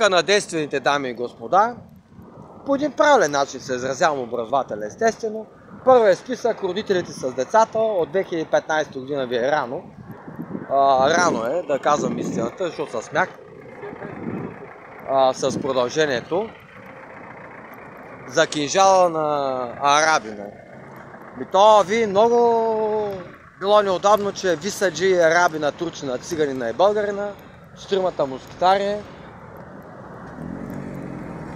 списъка на действените дами и господа, по един правилен начин се изразявам образователен, естествено. Първият списък родителите с децата от 2015 година ви е рано. А, рано е да казвам истината, защото съм смях. А, с продължението за кинжала на арабина. Ми то ви много било неудобно, че ви съджи арабина, турчина, циганина и българина, с тримата мускитари.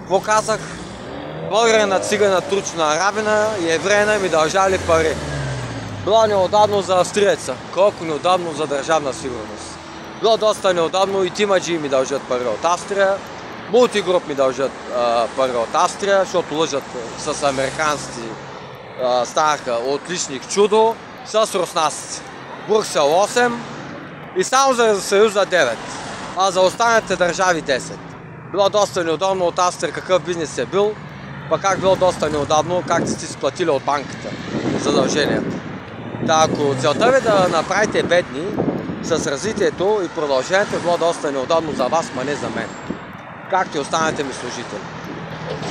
Какво казах? Българина, цигана, турчина, арабина и евреина ми дължали пари. Било неудобно за австриеца, колко неудобно за държавна сигурност. Било доста неудобно и тимаджи ми дължат пари от Австрия, мултигруп ми дължат а, пари от Австрия, защото лъжат с американци а, станаха отличник чудо с руснаците. Бруксел 8 и само за Съюза 9, а за останалите държави 10. Било доста неудобно от Австрия какъв бизнес е бил, пък как било доста неудобно как сте сплатили от банката задълженията. Да, ако целта ви да направите бедни с развитието и продължението е било доста неудобно за вас, ма не за мен. Както и останалите ми служители.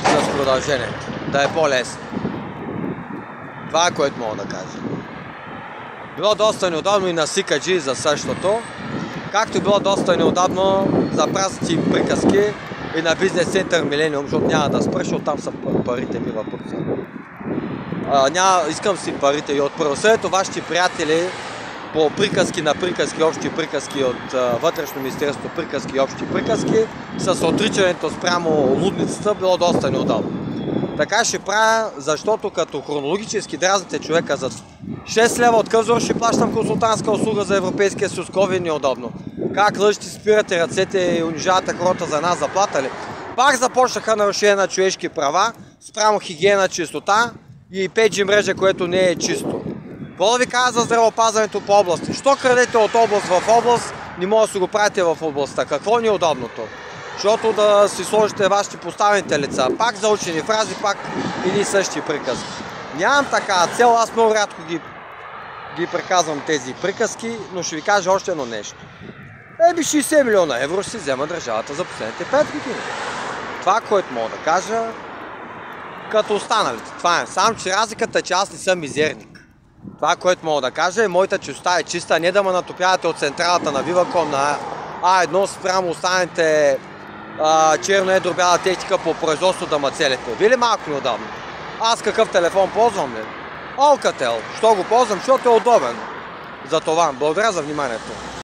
С продължението. Да е по-лесно. Това е което мога да кажа. Било доста неудобно и на Сикаджи за същото, както било доста неудобно за празници и приказки и на бизнес център Милениум, защото няма да спра, защото там са парите ми в няма, искам си парите и от правосъдието вашите приятели по приказки на приказки, общи приказки от а, Вътрешно министерство, приказки и общи приказки, с отричането спрямо лудницата било доста неудобно. Така ще правя, защото като хронологически дразните човека за 6 лева от Къвзор ще плащам консултантска услуга за Европейския съюз. Кови неудобно. Как лъжите спирате ръцете и унижавате хората за една заплата ли? Пак започнаха нарушение на човешки права, спрямо хигиена, чистота и 5G мрежа, което не е чисто. Какво ви кажа за здравеопазването по области? Що крадете от област в област, не може да си го правите в областта? Какво ни е удобното? Защото да си сложите вашите поставените лица. Пак заучени фрази, пак или същи приказки. Нямам така цел, аз много рядко ги, ги приказвам тези приказки, но ще ви кажа още едно нещо. Еби 60 милиона евро си взема държавата за последните 5 години. Това, което мога да кажа, като останалите. Това е. Само, че разликата е, че аз не съм мизерник. Това, което мога да кажа е, моята чистота е чиста, не да ме натопявате от централата на Виваком на А1 спрямо останалите черно едро бяла техника по производство да ма целите. Ви ли малко неудобно? Аз какъв телефон ползвам ли? Alcatel. Що го ползвам? Защото е удобен. За това. Благодаря за вниманието.